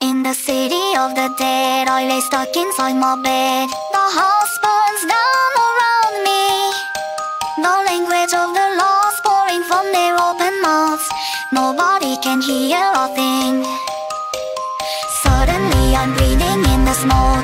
In the city of the dead, I lay stuck inside my bed. The house burns down around me. The language of the lost pouring from their open mouths. Nobody can hear a thing. Suddenly, I'm breathing in the smoke.